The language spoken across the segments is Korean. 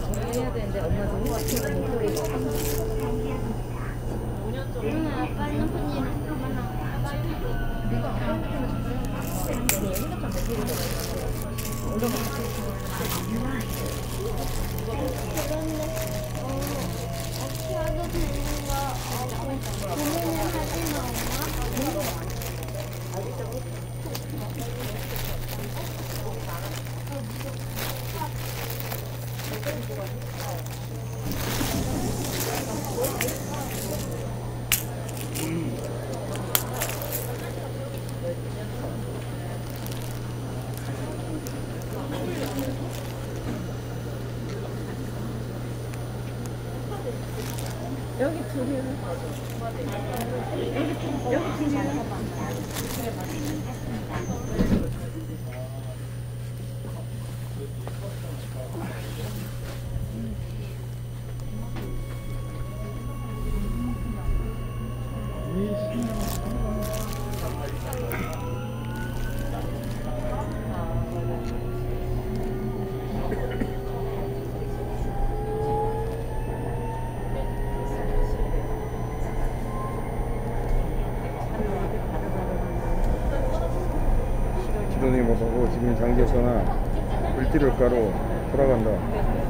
정리해야 되는데 엄마 너무 같은 목소리. 오늘 아빠 핸드폰이 그런데 어, 해도 되는 거 어, 고민을 하지 마 엄마. 여기 둘이 여기 여기 둘이 지도니 못하고 지금 장기서나 물띠를가로 돌아간다.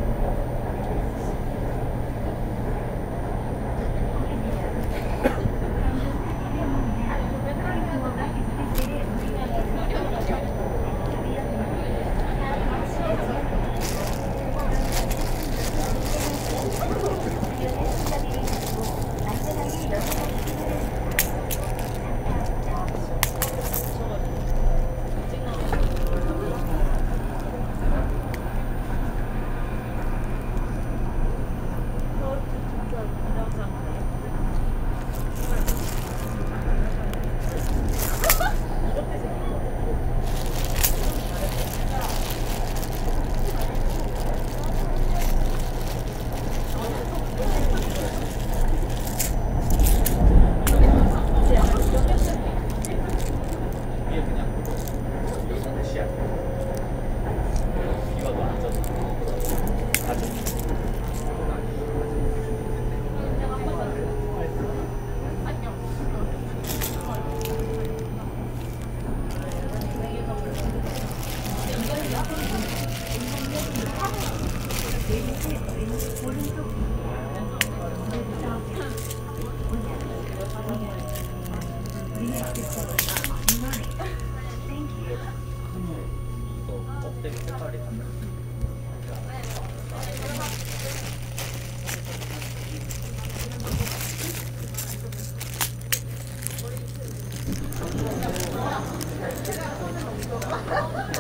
아,